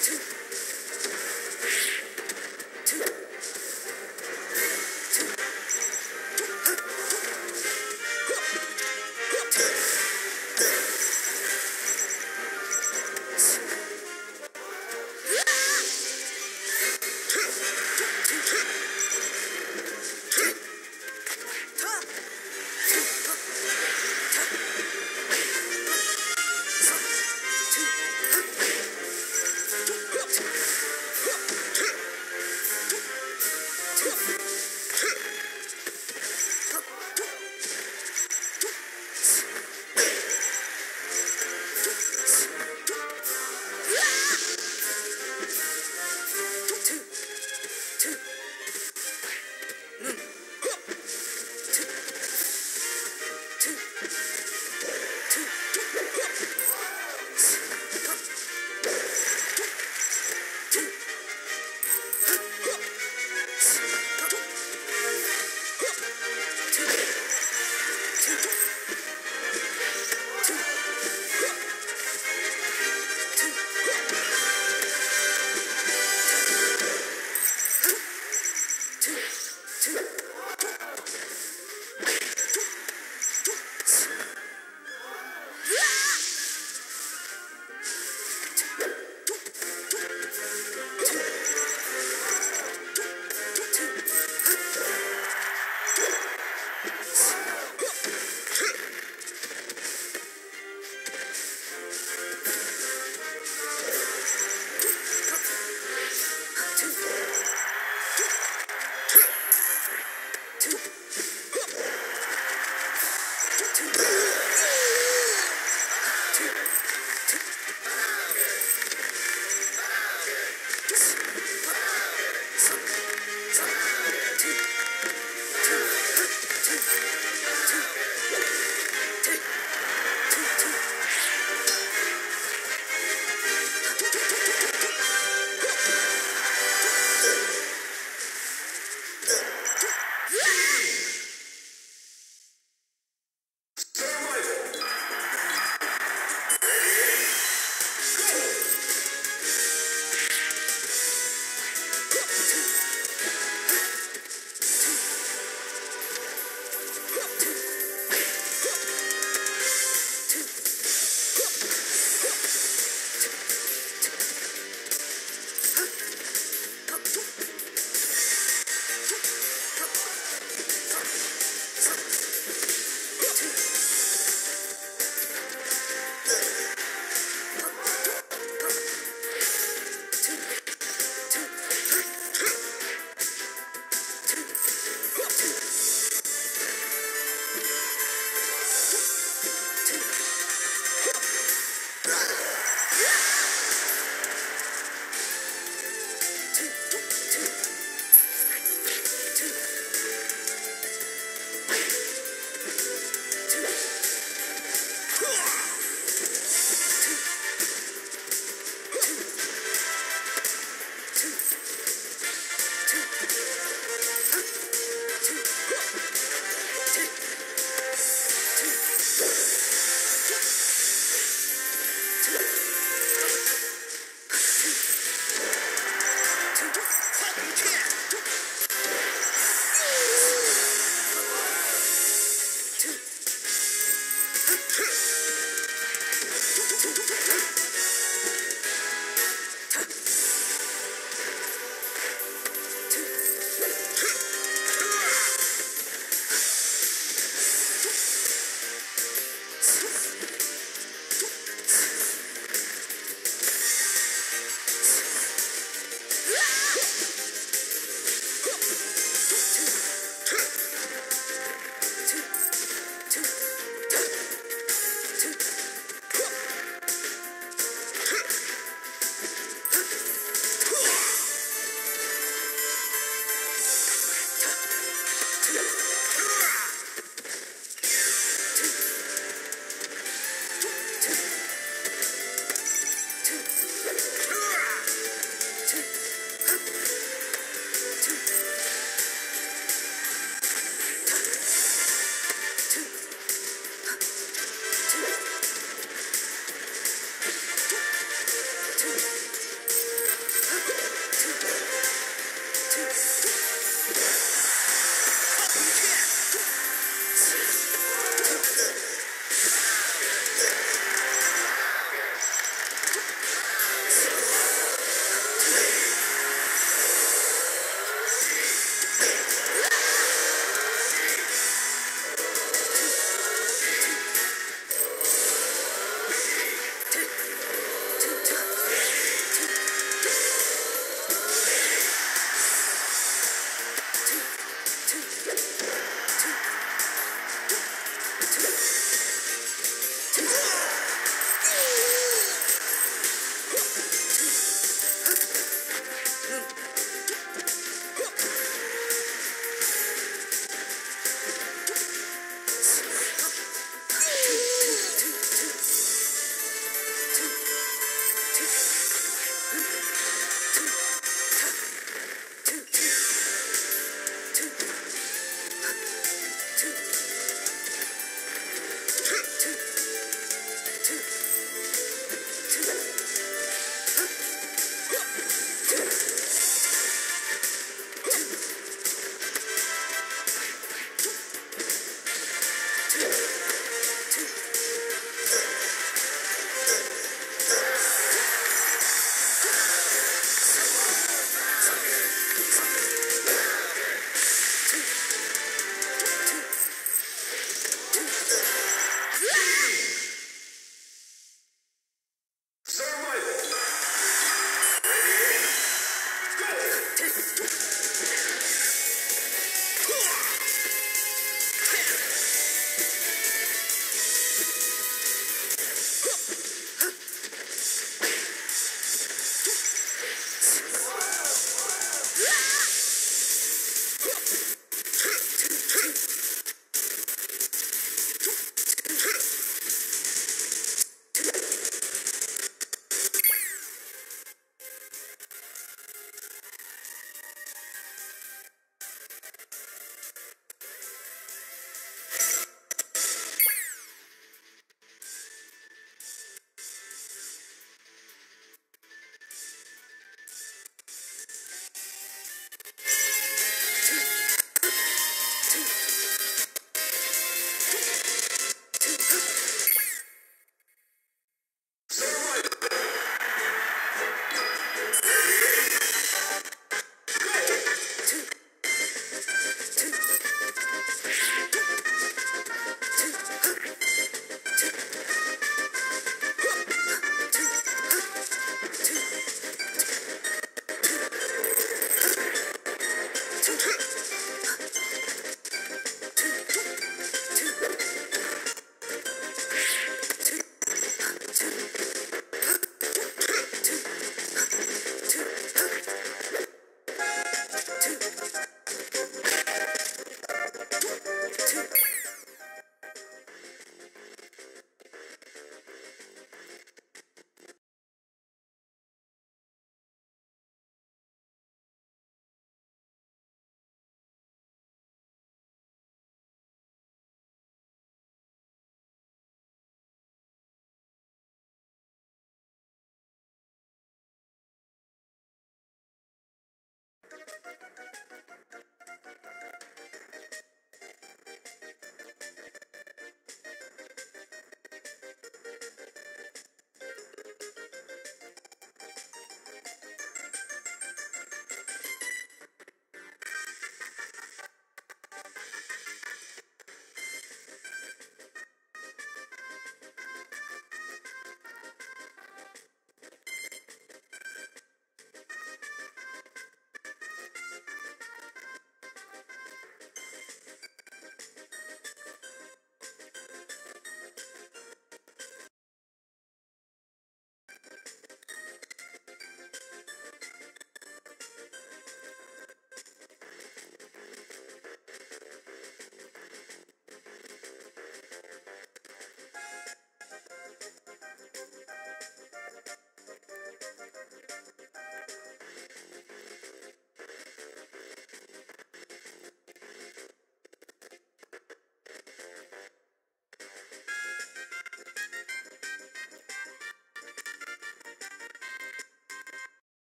two.